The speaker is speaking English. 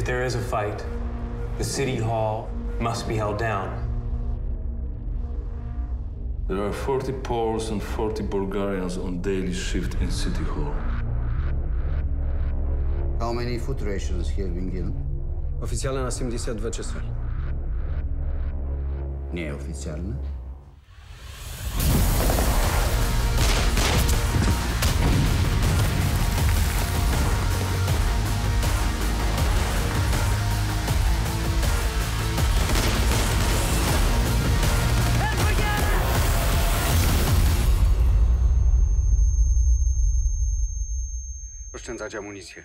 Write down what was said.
If there is a fight, the city hall must be held down. There are 40 Poles and 40 Bulgarians on daily shift in City Hall. How many food rations have been given? Официально на 72 часа. Неофициально. Oszczędzać amunicję.